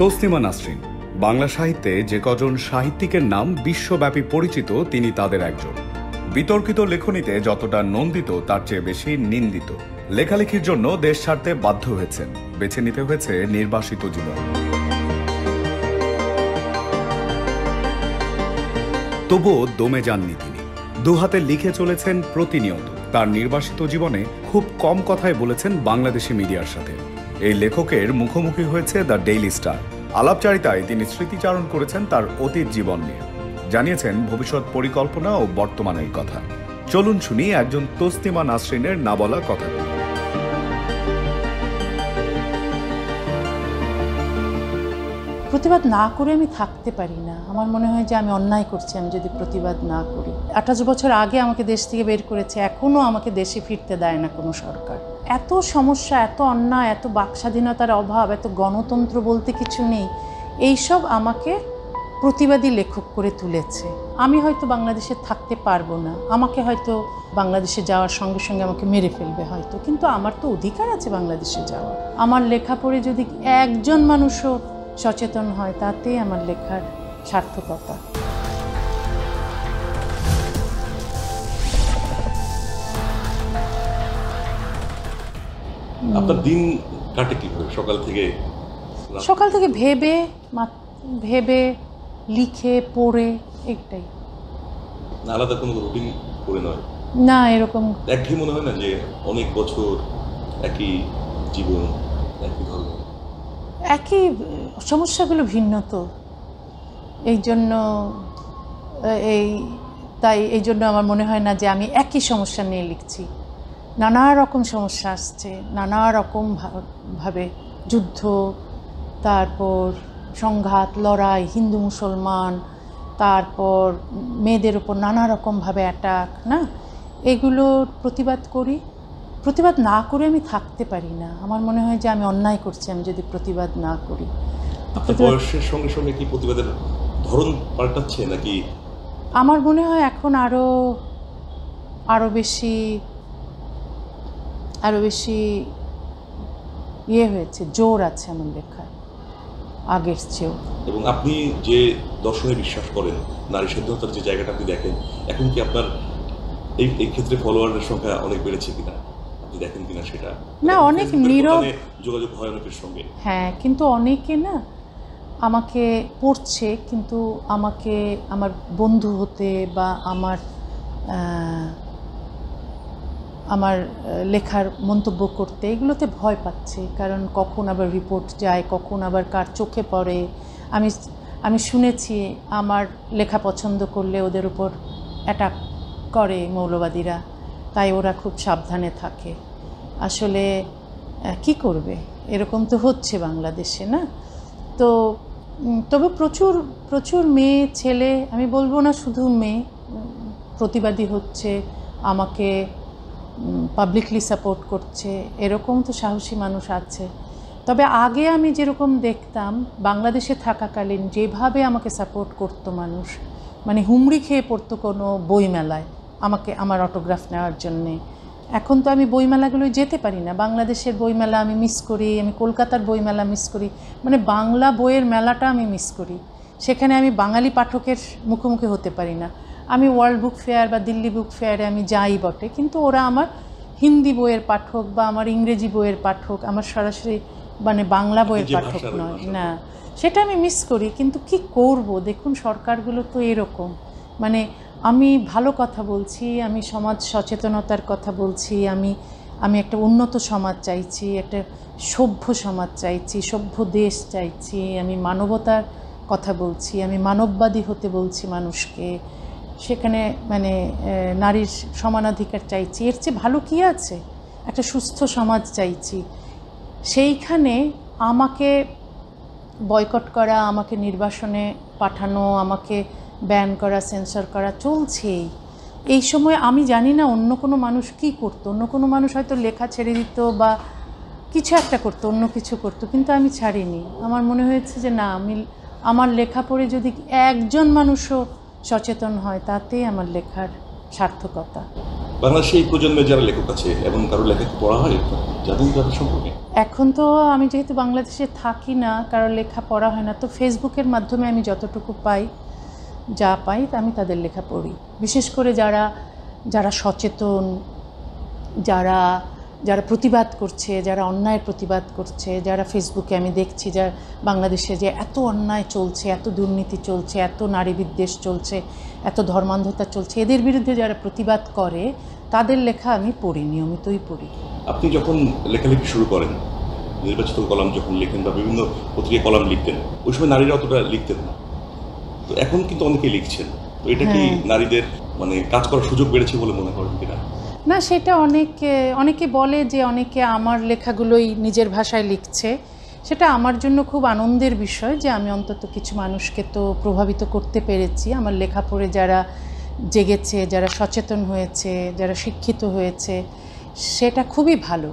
তসলিমা নাসরিন। বাংলা সাহিত্যে যে কজন সাহিত্যিকের নাম বিশ্বব্যাপী পরিচিত, তিনি তাদের একজন। বিতর্কিত লেখনীতে যতটা নন্দিত, তার চেয়ে বেশি নিন্দিত। লেখালেখির জন্য দেশ ছাড়তে বাধ্য হয়েছেন। বেছে নিতে হয়েছে নির্বাসিত জীবন। তবুও দমে যাননি তিনি। দুহাতে লিখে চলেছেন প্রতিনিয়ত। তার নির্বাসিত জীবনে খুব কম কথাই বলেছেন বাংলাদেশি মিডিয়ার সাথে। এই লেখকের মুখোমুখি হয়েছে দ্য ডেইলি স্টার। আলাপচারিতায় তিনি স্মৃতিচারণ করেছেন তার অতীত জীবন নিয়ে। জানিয়েছেন ভবিষ্যৎ পরিকল্পনা ও বর্তমানের কথা। চলুন শুনি একজন তস্তিমা নাসরিনের না বলা কথাগুলো। প্রতিবাদ না করে আমি থাকতে পারি না। আমার মনে হয় যে আমি অন্যায় করছি, আমি যদি প্রতিবাদ না করি। আঠাশ বছর আগে আমাকে দেশ থেকে বের করেছে এখনও আমাকে দেশে ফিরতে দেয় না কোনো সরকার। এত সমস্যা, এত অন্যায়, এত বাকস্বাধীনতার অভাব, এত গণতন্ত্র বলতে কিছু নেই। এইসব আমাকে প্রতিবাদী লেখক করে তুলেছে। আমি হয়তো বাংলাদেশে থাকতে পারব না। আমাকে হয়তো বাংলাদেশে যাওয়ার সঙ্গে সঙ্গে আমাকে মেরে ফেলবে হয়তো। কিন্তু আমার তো অধিকার আছে বাংলাদেশে যাওয়ার। আমার লেখা পড়ে যদি একজন মানুষও সচেতন হয় তাতেই আমার লেখার সার্থকতা। আপনার দিন কাটে কীভাবে? সকাল থেকে সকাল থেকে ভেবে ভেবে লিখে পড়ে একটাই না আলাদা কোনো রুটিন করে নয়? না এরকম একঘেয়ে মনে হয় না যে অনেক বছর একই জীবন একই সমস্যাগুলো ভিন্ন তো। এই জন্য, এই, তাই এই জন্য আমার মনে হয় না যে আমি একই সমস্যা নিয়ে লিখছি। নানা রকম সমস্যা আসছে, নানা রকম ভাবে যুদ্ধ, তারপর সংঘাত, লড়াই, হিন্দু, মুসলমান, তারপর মেয়েদের উপর নানা রকমভাবে অ্যাটাক না? এগুলোর প্রতিবাদ করি। প্রতিবাদ না করে আমি থাকতে পারি না। আমার মনে হয় যে আমি অন্যায় করছি আমি যদি প্রতিবাদ না করি। বয়সের সঙ্গে সঙ্গে কি প্রতিবাদের ধরন পাল্টাচ্ছে নাকি? আমার মনে হয় এখন আরও আরও বেশি আরও বেশি ইয়ে হয়েছে জোর আছে আমার লেখায় আগের চেয়েও। এবং আপনি যে দর্শনে বিশ্বাস করেন নারী স্বাধীনতার যে জায়গাটা আপনি দেখেন এখন কি আপনার এই ক্ষেত্রে ফলোয়ারের সংখ্যা অনেক বেড়েছে কিনা? দেখেন কিনা সেটা। না, অনেক নীরব- যোগাযোগ হয় অনেকের সঙ্গে। হ্যাঁ কিন্তু অনেকে না আমাকে পড়ছে কিন্তু আমাকে আমার বন্ধু হতে বা আমার আমার লেখার মন্তব্য করতে এগুলোতে ভয় পাচ্ছে। কারণ কখন আবার রিপোর্ট যায় কখন আবার কার চোখে পড়ে। আমি আমি শুনেছি আমার লেখা পছন্দ করলে ওদের উপর অ্যাটাক করে মৌলবাদীরা। তাই ওরা খুব সাবধানে থাকে। আসলে কি করবে? এরকম তো হচ্ছে বাংলাদেশে, না? তো তবে প্রচুর প্রচুর মেয়ে, ছেলে, আমি বলব না শুধু মেয়ে, প্রতিবাদী হচ্ছে, আমাকে পাবলিকলি সাপোর্ট করছে, এরকম তো সাহসী মানুষ আছে। তবে আগে আমি যেরকম দেখতাম, বাংলাদেশে থাকাকালীন যেভাবে আমাকে সাপোর্ট করতো মানুষ মানে হুমড়ি খেয়ে পড়তো কোনো বইমেলায়, আমাকে, আমার অটোগ্রাফ নেওয়ার জন্যে। এখন তো আমি বইমেলাগুলোয় যেতে পারি না। বাংলাদেশের বইমেলা আমি মিস করি আমি কলকাতার বইমেলা মিস করি। মানে বাংলা বইয়ের মেলাটা আমি মিস করি। সেখানে আমি বাঙালি পাঠকের মুখোমুখি হতে পারি না। আমি ওয়ার্ল্ড বুক ফেয়ার বা দিল্লি বুক ফেয়ারে আমি যাই বটে কিন্তু ওরা আমার হিন্দি বইয়ের পাঠক বা আমার ইংরেজি বইয়ের পাঠক আমার সরাসরি মানে বাংলা বইয়ের পাঠক নয়। না সেটা আমি মিস করি কিন্তু কি করব? দেখুন সরকারগুলো তো এরকম। মানে আমি ভালো কথা বলছি, আমি সমাজ সচেতনতার কথা বলছি, আমি আমি একটা উন্নত সমাজ চাইছি, একটা সভ্য সমাজ চাইছি, সভ্য দেশ চাইছি, আমি মানবতার কথা বলছি, আমি মানববাদী হতে বলছি মানুষকে। সেখানে মানে নারীর সমানাধিকার চাইছি। এর চেয়ে ভালো কী আছে? একটা সুস্থ সমাজ চাইছি। সেইখানে আমাকে বয়কট করা, আমাকে নির্বাসনে পাঠানো, আমাকে ব্যান করা সেন্সর করা চলছেই। এই সময় আমি জানি না অন্য কোনো মানুষ কি করতো। অন্য কোনো মানুষ হয়তো লেখা ছেড়ে দিত বা কিছু একটা করতো অন্য কিছু করতো কিন্তু আমি ছাড়িনি। আমার মনে হয়েছে যে না আমি আমার লেখা পড়ে যদি একজন মানুষও সচেতন হয় তাতেই আমার লেখার সার্থকতা। বাংলাদেশে এই প্রজন্মের যারা লেখক আছে এবং কারও লেখা পড়া হয় জানেন তাদের সম্পর্কে এখন তো আমি যেহেতু বাংলাদেশে থাকি না কারও লেখা পড়া হয় না তো ফেসবুকের মাধ্যমে আমি যতটুকু পাই যা পাই আমি তাদের লেখা পড়ি। বিশেষ করে যারা যারা সচেতন, যারা যারা প্রতিবাদ করছে, যারা অন্যায়ের প্রতিবাদ করছে, যারা ফেসবুকে আমি দেখছি যা বাংলাদেশে যে এত অন্যায় চলছে, এত দুর্নীতি চলছে, এত নারী বিদ্বেষ চলছে, এত ধর্মান্ধতা চলছে, এদের বিরুদ্ধে যারা প্রতিবাদ করে, তাদের লেখা আমি পড়ি, নিয়মিতই পড়ি। আপনি যখন লেখালেখি শুরু করেন, নির্বাচিত কলাম যখন লিখেন বা বিভিন্ন পত্রিকায় কলাম লিখতেন, ওই সময় নারীরা অতটা লিখতেন না। তো এখন কিন্তু অনেকেই লিখছেন। তো এটা কি হ্যাঁ। নারীদের মানে কাজ করার সুযোগ বেড়েছে বলে মনে করেন কিনা? না সেটা অনেকে অনেকে বলে যে অনেকে আমার লেখাগুলোই নিজের ভাষায় লিখছে। সেটা আমার জন্য খুব আনন্দের বিষয় যে আমি অন্তত কিছু মানুষকে তো প্রভাবিত করতে পেরেছি। আমার লেখা পড়ে যারা জেগেছে যারা সচেতন হয়েছে যারা শিক্ষিত হয়েছে সেটা খুবই ভালো।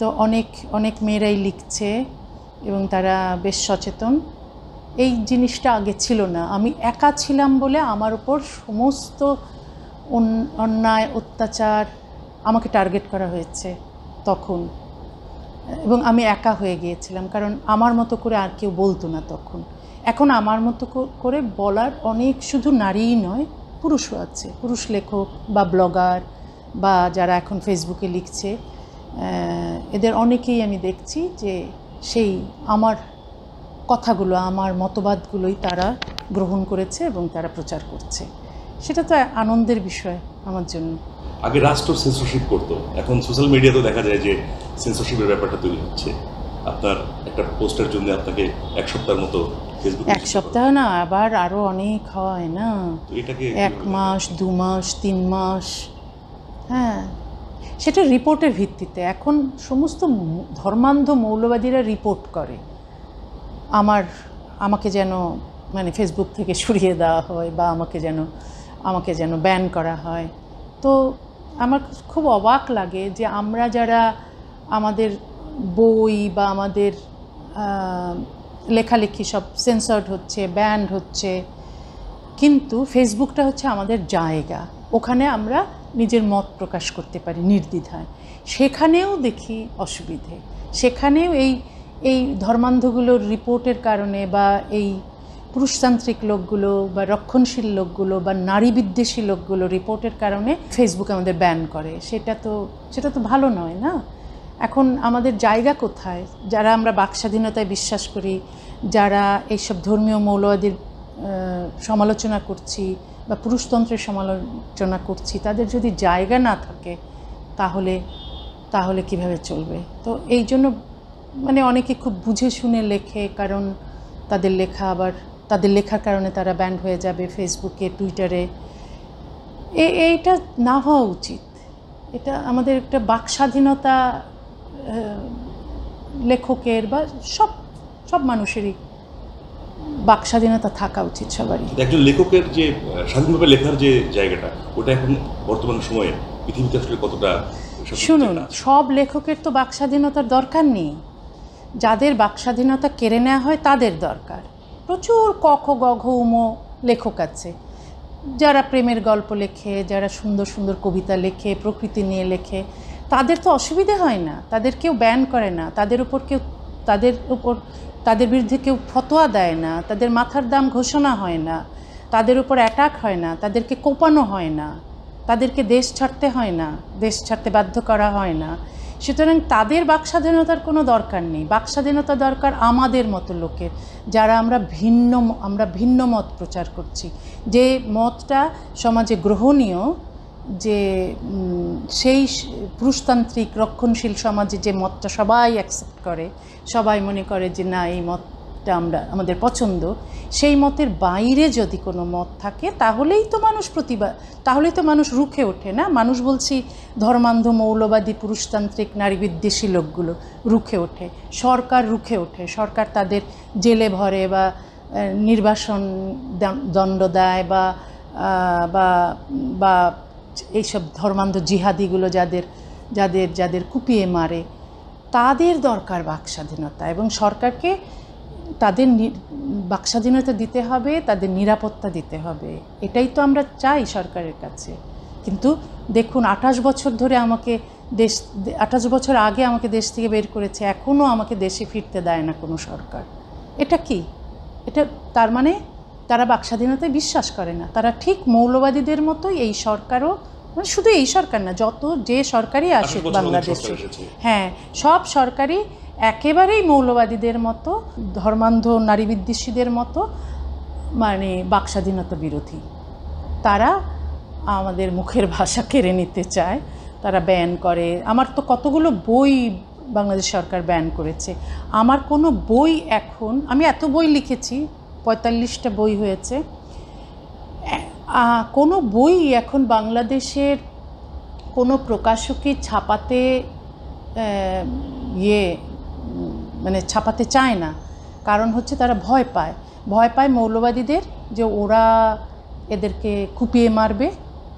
তো অনেক অনেক মেয়েরাই লিখছে এবং তারা বেশ সচেতন। এই জিনিসটা আগে ছিল না। আমি একা ছিলাম বলে আমার উপর সমস্ত অন- অন্যায়, অত্যাচার আমাকে টার্গেট করা হয়েছে তখন। এবং আমি একা হয়ে গিয়েছিলাম, কারণ আমার মতো করে আর কেউ বলতো না তখন। এখন আমার মতো করে বলার অনেক শুধু নারীই নয়, পুরুষও আছে। পুরুষ লেখক বা ব্লগার বা যারা এখন ফেসবুকে লিখছে এদের অনেকেই আমি দেখছি যে সেই আমার কথাগুলো আমার মতবাদগুলোই তারা গ্রহণ করেছে এবং তারা প্রচার করছে। সেটা তো আনন্দের বিষয় আমার জন্য। আগে রাষ্ট্র সেন্সরশিপ করতো। এখন সোশ্যাল মিডিয়াতেও দেখা যায় যে সেন্সরশিপের ব্যাপারটা তৈরি হচ্ছে। আপনার একটা পোস্টের জন্য আপনাকে এক সপ্তাহের মতো এক সপ্তাহ না আবার আরও অনেক হয় না। এক মাস দু মাস তিন মাস হ্যাঁ। সেটা রিপোর্টের ভিত্তিতে। এখন সমস্ত ধর্মান্ধ মৌলবাদীরা রিপোর্ট করে। আমার, আমাকে যেন মানে ফেসবুক থেকে সরিয়ে দেওয়া হয় বা আমাকে যেন আমাকে যেন ব্যান করা হয়। তো আমার খুব অবাক লাগে যে আমরা যারা আমাদের বই বা আমাদের লেখালেখি সব সেন্সর্ড হচ্ছে ব্যান্ড হচ্ছে, কিন্তু ফেসবুকটা হচ্ছে আমাদের জায়গা। ওখানে আমরা নিজের মত প্রকাশ করতে পারি নির্দ্বিধায়। সেখানেও দেখি অসুবিধে। সেখানেও এই এই ধর্মান্ধগুলোর রিপোর্টের কারণে বা এই পুরুষতান্ত্রিক লোকগুলো বা রক্ষণশীল লোকগুলো বা নারী বিদ্বেষী লোকগুলো রিপোর্টের কারণে ফেসবুক আমাদের ব্যান করে। সেটা তো সেটা তো ভালো নয় না? এখন আমাদের জায়গা কোথায়? যারা আমরা বাকস্বাধীনতায় বিশ্বাস করি, যারা এইসব ধর্মীয় মৌলবাদীর সমালোচনা করছি বা পুরুষতন্ত্রের সমালোচনা করছি, তাদের যদি জায়গা না থাকে, তাহলে তাহলে কীভাবে চলবে? তো এই জন্য মানে অনেকে খুব বুঝে শুনে লেখে কারণ তাদের লেখা আবার তাদের লেখার কারণে তারা ব্যান্ড হয়ে যাবে ফেসবুকে টুইটারে এ- এইটা না হওয়া উচিত। এটা আমাদের একটা বাক স্বাধীনতা লেখকের বা সব সব মানুষেরই বাক স্বাধীনতা থাকা উচিত সবারই। একজন লেখকের যে স্বাধীনভাবে লেখার যে জায়গাটা ওটা এখন বর্তমান সময়ে পৃথিবীতে আসলে কতটা শুনুন সব লেখকের তো বাক স্বাধীনতার দরকার নেই। যাদের বাকস্বাধীনতা কেড়ে নেওয়া হয় তাদের দরকার। প্রচুর ক খ গ উম লেখক আছে। যারা প্রেমের গল্প লেখে, যারা সুন্দর সুন্দর কবিতা লেখে, প্রকৃতি নিয়ে লেখে, তাদের তো অসুবিধে হয় না। তাদের কেউ ব্যান করে না। তাদের উপর কেউ, তাদের উপর, তাদের বিরুদ্ধে কেউ ফতোয়া দেয় না। তাদের মাথার দাম ঘোষণা হয় না। তাদের উপর অ্যাটাক হয় না। তাদেরকে কোপানো হয় না। তাদেরকে দেশ ছাড়তে হয় না। দেশ ছাড়তে বাধ্য করা হয় না। সুতরাং তাদের বাকস্বাধীনতার কোনো দরকার নেই। বাকস্বাধীনতা দরকার আমাদের মতো লোকের, যারা আমরা ভিন্ন আমরা ভিন্ন মত প্রচার করছি। যে মতটা সমাজে গ্রহণীয়, যে সেই পুরুষতান্ত্রিক রক্ষণশীল সমাজে যে মতটা সবাই অ্যাকসেপ্ট করে, সবাই মনে করে যে না, এই মতটা আমরা, আমাদের পছন্দ, সেই মতের বাইরে যদি কোনো মত থাকে, তাহলেই তো মানুষ প্রতিবাদ তাহলেই তো মানুষ রুখে ওঠে, না? মানুষ বলছি ধর্মান্ধ মৌলবাদী পুরুষতান্ত্রিক নারী বিদ্বেষী লোকগুলো রুখে ওঠে, সরকার রুখে ওঠে, সরকার তাদের জেলে ভরে বা নির্বাসন দণ্ড দেয় বা বা বা এইসব ধর্মান্ধ জিহাদিগুলো যাদের যাদের যাদের কুপিয়ে মারে, তাদের দরকার বাক স্বাধীনতা এবং সরকারকে তাদের নি- বাক স্বাধীনতা দিতে হবে তাদের নিরাপত্তা দিতে হবে। এটাই তো আমরা চাই সরকারের কাছে। কিন্তু দেখুন আঠাশ বছর ধরে আমাকে দেশ আঠাশ বছর আগে আমাকে দেশ থেকে বের করেছে এখনও আমাকে দেশে ফিরতে দেয় না কোনো সরকার। এটা কি? এটা তার মানে তারা বাক স্বাধীনতায় বিশ্বাস করে না। তারা ঠিক মৌলবাদীদের মতোই এই সরকারও মানে শুধু এই সরকার না যত যে সরকারই আসে আঠাশ বছর অনেক বাংলাদেশে। হ্যাঁ সব সরকারই একেবারেই মৌলবাদীদের মতো, ধর্মান্ধ নারী বিদ্বেষীদের মতো মানে বাকস্বাধীনতা বিরোধী। তারা আমাদের মুখের ভাষা কেড়ে নিতে চায়, তারা ব্যান করে। আমার তো কতগুলো বই বাংলাদেশ সরকার ব্যান করেছে। আমার কোনো বই এখন, আমি এত বই লিখেছি, পঁয়তাল্লিশটা বই হয়েছে। কোনো বই এখন বাংলাদেশের কোনো প্রকাশকই ছাপাতে ইয়ে মানে ছাপাতে চায় না। কারণ হচ্ছে তারা ভয় পায়। ভয় পায় মৌলবাদীদের যে ওরা এদেরকে কুপিয়ে মারবে।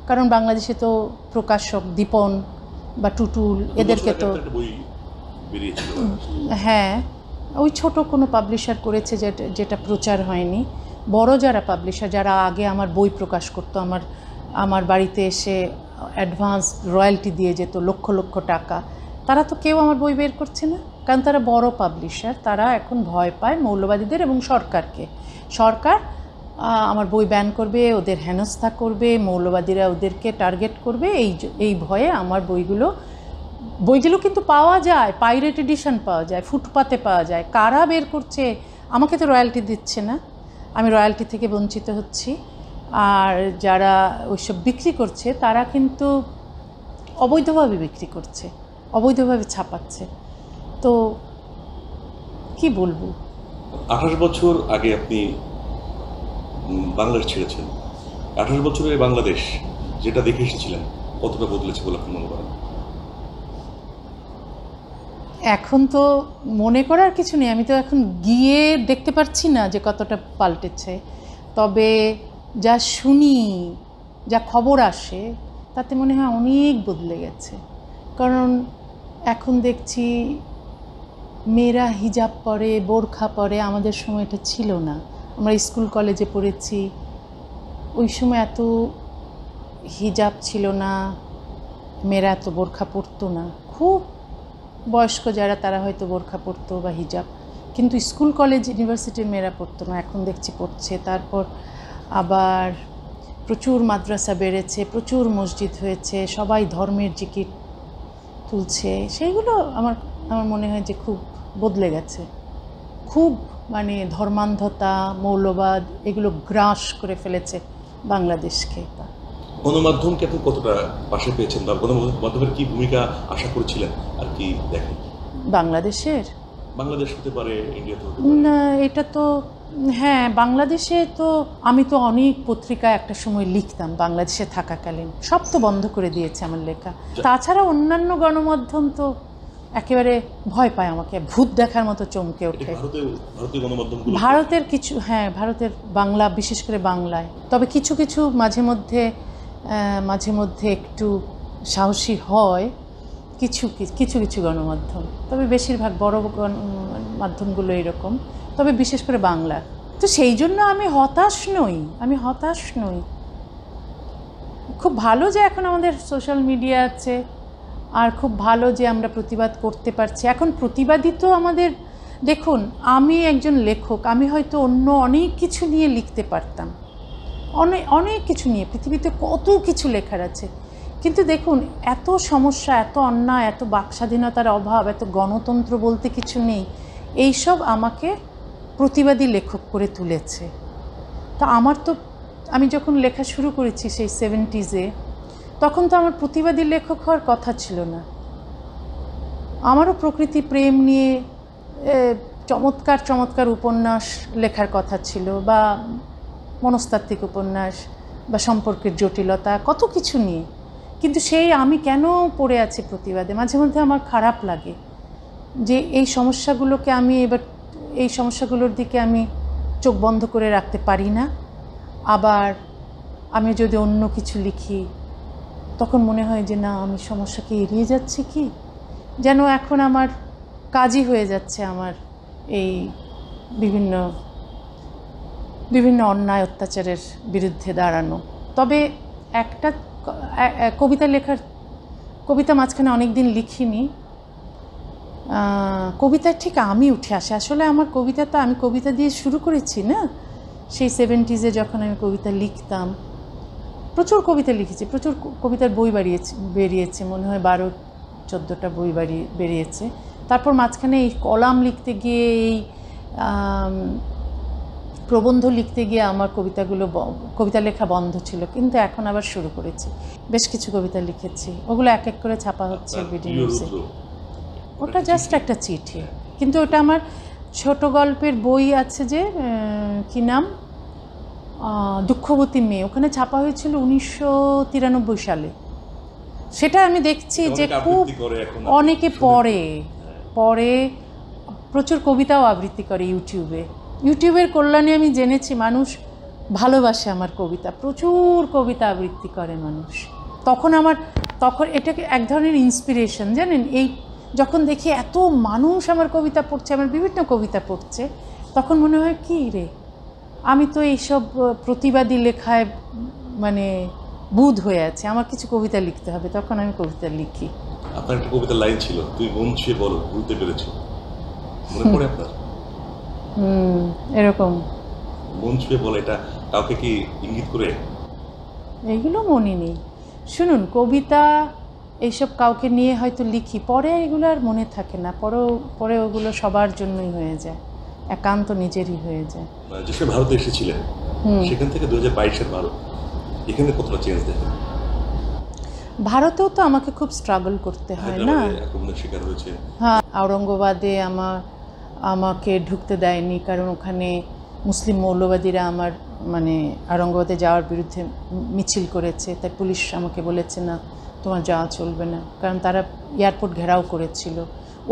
কারণ বাংলাদেশে তো প্রকাশক দীপন বা টুটুল এদেরকে তো হ্যাঁ ওই ছোট কোনো পাবলিশার করেছে যেটা যেটা প্রচার হয়নি। বড় যারা পাবলিশার যারা আগে আমার বই প্রকাশ করতো আমার আমার বাড়িতে এসে অ্যাডভান্স রয়্যালটি দিয়ে যেত লক্ষ লক্ষ টাকা তারা তো কেউ আমার বই বের করছে না। কারণ তারা বড় পাবলিশার তারা এখন ভয় পায় মৌলবাদীদের এবং সরকারকে। সরকার আমার বই ব্যান করবে, ওদের হেনস্থা করবে, মৌলবাদীরা ওদেরকে টার্গেট করবে, এই এই ভয়ে আমার বইগুলো বইগুলো কিন্তু পাওয়া যায় পাইরেট এডিশন পাওয়া যায়, ফুটপাতে পাওয়া যায়। কারা বের করছে? আমাকে তো রয়্যালটি দিচ্ছে না। আমি রয়্যালটি থেকে বঞ্চিত হচ্ছি। আর যারা ওইসব বিক্রি করছে, তারা কিন্তু অবৈধভাবে বিক্রি করছে, অবৈধভাবে ছাপাচ্ছে। তো কি বলব? আঠাশ বছর আগে আপনি বাংলাদেশ ছেড়েছেন। আঠাশ বছরের বাংলাদেশ যেটা দেখে এসেছিলেন কতটা বদলেছে বলে আপনি মনে করেন? এখন তো মনে করার কিছু নেই। আমি তো এখন গিয়ে দেখতে পারছি না যে কতটা পাল্টেছে। তবে যা শুনি যা খবর আসে তাতে মনে হয় অনেক বদলে গেছে। কারণ এখন দেখছি মেয়েরা হিজাব পরে, বোরখা পরে আমাদের সময় এটা ছিল না। আমরা স্কুল, কলেজে পড়েছি। ওই সময় এত হিজাব ছিল না, মেয়েরা এত বোরখা পরতো না। খুব বয়স্ক যারা, তারা হয়তো বোরখা পরতো বা হিজাব। কিন্তু স্কুল, কলেজ, ইউনিভার্সিটির মেয়েরা পড়তো না। এখন দেখছি পড়ছে তারপর আবার প্রচুর মাদ্রাসা বেড়েছে, প্রচুর মসজিদ হয়েছে, সবাই ধর্মের জিকির তুলছে। সেইগুলো আমার আমার মনে হয় যে খুব বদলে গেছে। খুব মানে ধর্মান্ধতা মৌলবাদ এগুলো গ্রাস করে ফেলেছে বাংলাদেশকে। গণমাধ্যমকে আপনি কতটা পাশে পেয়েছেন বা গণমাধ্যমের কি ভূমিকা আশা করেছিলেন আর কি দেখেন? বাংলাদেশের? বাংলাদেশ হতে পারে ইন্ডিয়াতে না এটা তো হ্যাঁ বাংলাদেশে তো আমি তো অনেক পত্রিকা একটা সময় লিখতাম বাংলাদেশে থাকাকালীন। সব তো বন্ধ করে দিয়েছে আমার লেখা। তাছাড়া অন্যান্য গণমাধ্যম তো একেবারে ভয় পায় আমাকে ভূত দেখার মতো চমকে ওঠে। ভারতের কিছু হ্যাঁ ভারতের বাংলা বিশেষ করে বাংলায়। তবে কিছু কিছু মাঝে মধ্যে মাঝে মধ্যে একটু সাহসী হয় কিছু কিছু কিছু গণমাধ্যম। তবে বেশিরভাগ বড় গণ মাধ্যমগুলো এরকম। তবে বিশেষ করে বাংলা। তো সেই জন্য আমি হতাশ নই আমি হতাশ নই। খুব ভালো যে এখন আমাদের সোশ্যাল মিডিয়া আছে। আর খুব ভালো যে আমরা প্রতিবাদ করতে পারছি। এখন প্রতিবাদী তো আমাদের, দেখুন, আমি একজন লেখক, আমি হয়তো অন্য অনেক কিছু নিয়ে লিখতে পারতাম। অনেক অনেক কিছু নিয়ে, পৃথিবীতে কত কিছু লেখার আছে। কিন্তু দেখুন, এত সমস্যা, এত অন্যায়, এত বাকস্বাধীনতার অভাব, এত গণতন্ত্র বলতে কিছু নেই, এইসব আমাকে প্রতিবাদী লেখক করে তুলেছে। তা আমার তো, আমি যখন লেখা শুরু করেছি সেই সেভেন্টিজে তখন তো আমার প্রতিবাদী লেখক হওয়ার কথা ছিল না। আমারও প্রকৃতি প্রেম নিয়ে চমৎকার চমৎকার উপন্যাস লেখার কথা ছিল বা মনস্তাত্ত্বিক উপন্যাস বা সম্পর্কের জটিলতা, কত কিছু নিয়ে। কিন্তু সেই আমি কেন পড়ে আছি প্রতিবাদে? মাঝে মধ্যে আমার খারাপ লাগে যে এই সমস্যাগুলোকে আমি এবার, এই সমস্যাগুলোর দিকে আমি চোখ বন্ধ করে রাখতে পারি না। আবার আমি যদি অন্য কিছু লিখি তখন মনে হয় যে না আমি সমস্যাকে এড়িয়ে যাচ্ছি কি? যেন এখন আমার কাজই হয়ে যাচ্ছে আমার এই বিভিন্ন বিভিন্ন অন্যায় অত্যাচারের বিরুদ্ধে দাঁড়ানো। তবে একটা কবিতা লেখার কবিতা মাঝখানে অনেক দিন লিখিনি। আহ, কবিতা ঠিক আমি উঠে আসে। আসলে আমার কবিতা তো আমি কবিতা দিয়ে শুরু করেছি না? সেই সেভেন্টিজে যখন আমি কবিতা লিখতাম প্রচুর কবিতা লিখেছি প্রচুর কবিতার বই বাড়িয়েছে বেরিয়েছে মনে হয় বারো চোদ্দোটা বই বাড়িয়ে বেরিয়েছে। তারপর মাঝখানে এই কলাম লিখতে গিয়ে এই প্রবন্ধ লিখতে গিয়ে আমার কবিতাগুলো কবিতা লেখা বন্ধ ছিল কিন্তু এখন আবার শুরু করেছি। বেশ কিছু কবিতা লিখেছি ওগুলো এক এক করে ছাপা হচ্ছে বিডি নিউজে। ওটা জাস্ট একটা চিঠি কিন্তু ওটা আমার ছোট গল্পের বই আছে যে কি নাম? দুঃখবতী মেয়ে। ওখানে ছাপা হয়েছিল উনিশশো তিরানব্বই সালে। সেটা আমি দেখছি যে খুব অনেকে পড়ে। হ্যাঁ। পড়ে প্রচুর কবিতাও আবৃত্তি করে ইউটিউবে। ইউটিউবের কল্যাণে আমি জেনেছি মানুষ ভালোবাসে আমার কবিতা। প্রচুর কবিতা আবৃত্তি করে মানুষ। তখন আমার তখন এটাকে এক ধরনের ইন্সপিরেশন জানেন? এই যখন দেখি এত মানুষ আমার কবিতা পড়ছে আমার বিভিন্ন কবিতা পড়ছে তখন মনে হয় কি রে? আমি তো এইসব প্রতিবাদী লেখায় মানে বুধ হয়ে আছে। আমার কিছু কবিতা লিখতে হবে। তখন আমি কবিতা লিখি। আপনার একটা কবিতার লাইন ছিল তুই মন ছুঁয়ে বলো ভুলতে পেরেছ। মনে পড়ে আপনার? হুম এরকম। মন ছুঁয়ে বলো এটা কাউকে কি ইঙ্গিত করে? এইগুলো মনে নেই। শুনুন কবিতা এইসব কাউকে নিয়ে হয়তো লিখি পরে এগুলো আর মনে থাকে না। পরেও পরে ওগুলো সবার জন্যই হয়ে যায়। একান্ত নিজেরই হয়ে যায়। যে ভারতে এসেছিলেন। সেখান থেকে দু হাজার বাইশের ভারত। এখানে কতটা চেঞ্জ দেখেন? ভারতেও তো আমাকে খুব স্ট্রাগল করতে হয় না? হ্যাঁ আওরঙ্গাবাদে আমার আমাকে ঢুকতে দেয়নি কারণ ওখানে মুসলিম মৌলবাদীরা আমার মানে আওরঙ্গবাদে যাওয়ার বিরুদ্ধে মিছিল করেছে। তাই পুলিশ আমাকে বলেছে না তোমার যাওয়া চলবে না। কারণ তারা এয়ারপোর্ট ঘেরাও করেছিল।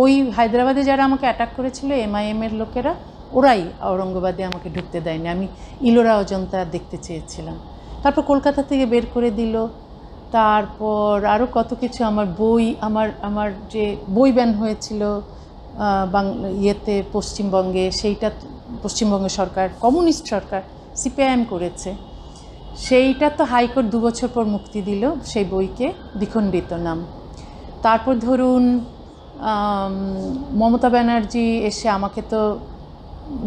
ওই হায়দ্রাবাদে যারা আমাকে অ্যাটাক করেছিল এমআইএম এর লোকেরা ওরাই আওরঙ্গাবাদে আমাকে ঢুকতে দেয়নি। আমি ইলোরা অজন্তা দেখতে চেয়েছিলাম। তারপর কলকাতা থেকে বের করে দিল। তারপর আরও কত কিছু আমার বই, আমার আমার যে বই ব্যান হয়েছিল বাংলা ইয়েতে পশ্চিমবঙ্গে, সেইটা পশ্চিমবঙ্গ সরকার, কমিউনিস্ট সরকার, সিপিআইএম করেছে। সেইটা তো হাইকোর্ট দু বছর পর মুক্তি দিল, সেই বইকে, দ্বিখণ্ডিত নাম। তারপর ধরুন মমতা ব্যানার্জি এসে আমাকে তো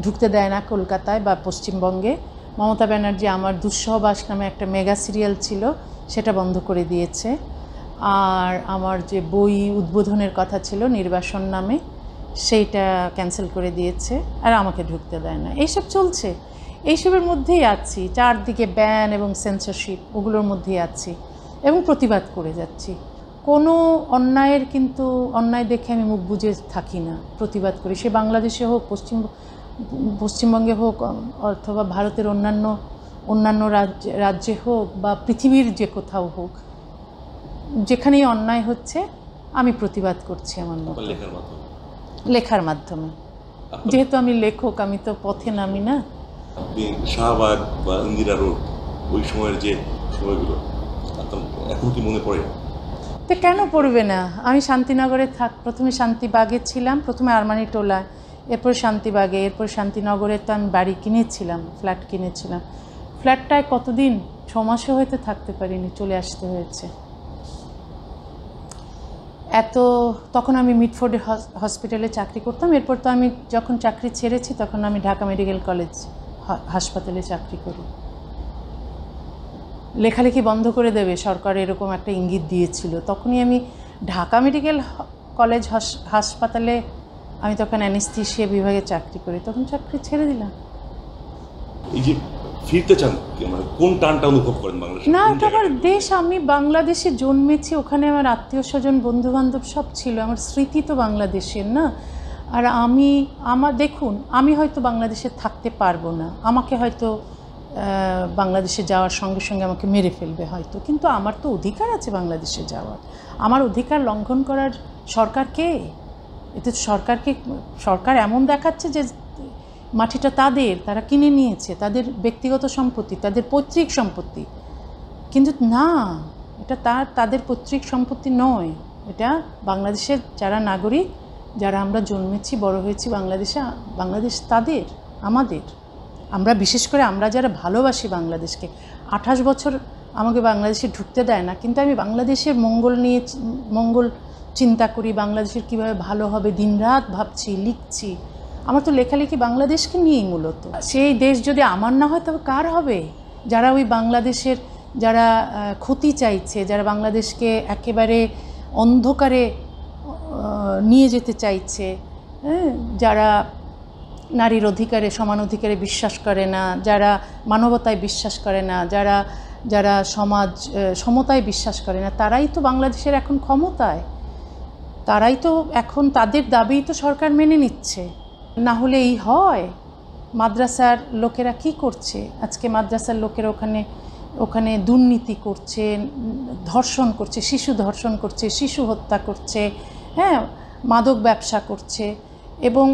ঢুকতে দেয় না কলকাতায় বা পশ্চিমবঙ্গে। মমতা ব্যানার্জি আমার দুঃসহবাস নামে একটা মেগা সিরিয়াল ছিল, সেটা বন্ধ করে দিয়েছে। আর আমার যে বই উদ্বোধনের কথা ছিল নির্বাসন নামে, সেইটা ক্যান্সেল করে দিয়েছে, আর আমাকে ঢুকতে দেয় না। এইসব চলছে। এইসবের মধ্যেই আছি। চারদিকে ব্যান এবং সেন্সরশিপ ওগুলোর মধ্যেই আছি এবং প্রতিবাদ করে যাচ্ছি। কোনো অন্যায়ের কিন্তু, অন্যায় দেখে আমি মুখ বুজে থাকি না। প্রতিবাদ করি। সে বাংলাদেশে হোক, পশ্চিম পশ্চিমবঙ্গে হোক অথবা ভারতের অন্যান্য অন্যান্য রাজ্যে রাজ্যে হোক বা পৃথিবীর যে কোথাও হোক যেখানেই অন্যায় হচ্ছে আমি প্রতিবাদ করছি আমার মতো। লেখার মাধ্যমে? আপনার- যেহেতু আমি লেখক আমি তো পথে নামি না। শাহবাগ বা ইন্দিরা রোড ওই সময়ের যে সময়গুলো এখন কি মনে পড়ে? তো কেন পড়বে না? আমি শান্তিনগরে থাক প্রথমে শান্তিবাগে ছিলাম প্রথমে আরমানি টোলায়। এরপর শান্তিবাগে, এরপর শান্তিনগরে তো আমি বাড়ি কিনেছিলাম, ফ্ল্যাট কিনেছিলাম। ফ্ল্যাটটায় কতদিন? ছ মাসও হয়তো থাকতে পারিনি, চলে আসতে হয়েছে। এত, তখন আমি মিডফোর্ডে হসপিটালে চাকরি করতাম। এরপর তো আমি যখন চাকরি ছেড়েছি, তখন আমি ঢাকা মেডিকেল কলেজ হাসপাতালে চাকরি করি। লেখালেখি বন্ধ করে দেবে, সরকার এরকম একটা ইঙ্গিত দিয়েছিল। তখনই আমি ঢাকা মেডিকেল কলেজ হাস- হাসপাতালে আমি তখন অ্যানেস্থিসিয়া বিভাগে চাকরি করি তখন চাকরি ছেড়ে দিলাম। এই যে ফিরতে চান মানে কোন টানটা অনুভব করেন বাংলাদেশে? না ওটা আমার দেশ আমি বাংলাদেশে জন্মেছি ওখানে আমার আত্মীয় স্বজন বন্ধু বান্ধব সব ছিল আমার স্মৃতি তো বাংলাদেশের না। আর আমি আমার দেখুন আমি হয়তো বাংলাদেশে থাকতে পারব না আমাকে হয়তো বাংলাদেশে যাওয়ার সঙ্গে সঙ্গে আমাকে মেরে ফেলবে হয়তো কিন্তু আমার তো অধিকার আছে বাংলাদেশে যাওয়ার। আমার অধিকার লঙ্ঘন করার সরকার কে? এতে সরকারকে, সরকার এমন দেখাচ্ছে যে মাটিটা তাদের, তারা কিনে নিয়েছে, তাদের ব্যক্তিগত সম্পত্তি, তাদের পৈতৃক সম্পত্তি। কিন্তু না, এটা তার, তাদের পৈতৃক সম্পত্তি নয়। এটা বাংলাদেশের যারা নাগরিক, যারা আমরা জন্মেছি, বড় হয়েছি বাংলাদেশে, বাংলাদেশ তাদের, আমাদের। আমরা বিশেষ করে আমরা যারা ভালোবাসি বাংলাদেশকে, আঠাশ বছর আমাকে বাংলাদেশে ঢুকতে দেয় না, কিন্তু আমি বাংলাদেশের মঙ্গল নিয়ে, মঙ্গল চিন্তা করি বাংলাদেশের কীভাবে ভালো হবে দিনরাত ভাবছি লিখছি। আমার তো লেখালেখি বাংলাদেশকে নিয়েই মূলত। সেই দেশ যদি আমার না হয় তবে কার হবে? যারা ওই বাংলাদেশের যারা ক্ষতি চাইছে যারা বাংলাদেশকে একেবারে অন্ধকারে নিয়ে যেতে চাইছে হ্যাঁ, যারা নারীর অধিকারে সমান অধিকারে বিশ্বাস করে না যারা মানবতায় বিশ্বাস করে না যারা যারা সমাজ সমতায় বিশ্বাস করে না তারাই তো বাংলাদেশের এখন ক্ষমতায়। তারাই তো এখন তাদের দাবি তো সরকার মেনে নিচ্ছে। না হলে এই হয়? মাদ্রাসার লোকেরা কি করছে? আজকে মাদ্রাসার লোকেরা ওখানে ওখানে দুর্নীতি করছে, ধর্ষণ করছে, শিশু ধর্ষণ করছে, শিশু হত্যা করছে হ্যাঁ মাদক ব্যবসা করছে এবং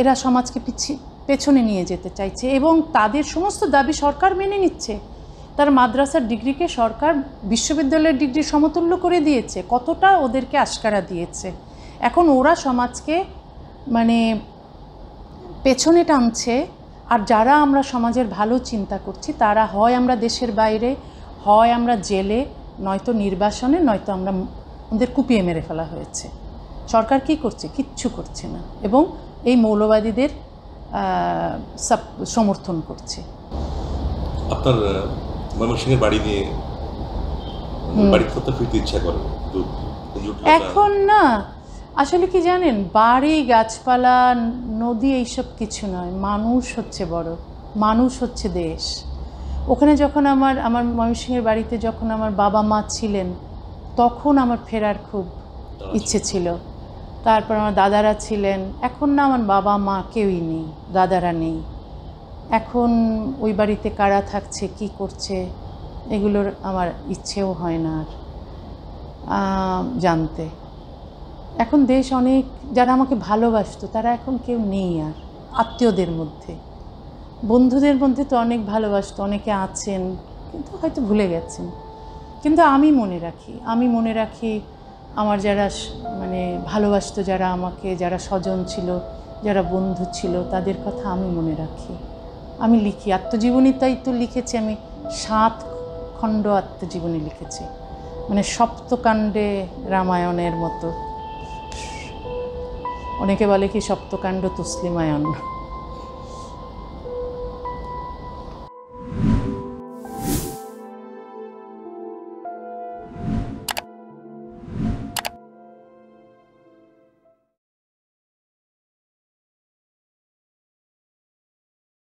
এরা সমাজকে পিছিয়ে পেছনে নিয়ে যেতে চাইছে এবং তাদের সমস্ত দাবি সরকার মেনে নিচ্ছে। তার মাদ্রাসার ডিগ্রিকে সরকার বিশ্ববিদ্যালয়ের ডিগ্রি সমতুল্য করে দিয়েছে, কতটা ওদেরকে আশকারা দিয়েছে। এখন ওরা সমাজকে মানে পেছনে টানছে, আর যারা আমরা সমাজের ভালো চিন্তা করছি, তারা হয় আমরা দেশের বাইরে, হয় আমরা জেলে, নয়তো নির্বাসনে, নয়তো আমরা ওদের কুপিয়ে মেরে ফেলা হয়েছে। সরকার কি করছে? কিচ্ছু করছে না এবং এই মৌলবাদীদের সমর্থন করছে। আপনার আহ, ময়মনসিংহের বাড়ি নিয়ে বাড়ি করতে ফিরতে ইচ্ছা করে এখন না আসলে কি জানেন বাড়ি গাছপালা নদী এইসব কিছু নয়। মানুষ হচ্ছে বড়। মানুষ হচ্ছে দেশ। ওখানে যখন আমার আমার ময়মনসিংহের বাড়িতে যখন আমার বাবা মা ছিলেন তখন আমার ফেরার খুব ইচ্ছে ছিল। তারপর আমার দাদারা ছিলেন। এখন না আমার বাবা মা কেউই নেই দাদারা নেই। এখন ওই বাড়িতে কারা থাকছে, কি করছে, এগুলোর আমার ইচ্ছেও হয় না আর জানতে। এখন দেশ অনেক, যারা আমাকে ভালোবাসতো, তারা এখন কেউ নেই আর, আত্মীয়দের মধ্যে। বন্ধুদের মধ্যে তো অনেক ভালোবাসতো, অনেকে আছেন, কিন্তু হয়তো ভুলে গেছেন। কিন্তু আমি মনে রাখি, আমি মনে রাখি আমার যারা মানে ভালোবাসতো, যারা আমাকে, যারা স্বজন ছিল, যারা বন্ধু ছিল, তাদের কথা আমি মনে রাখি। আমি লিখি। আত্মজীবনী তাই তো লিখেছি আমি। সাত খণ্ড আত্মজীবনী লিখেছি। মানে সপ্তকাণ্ডে রামায়ণের মতো। অনেকে বলে কি সপ্তকাণ্ড তসলিমায়ন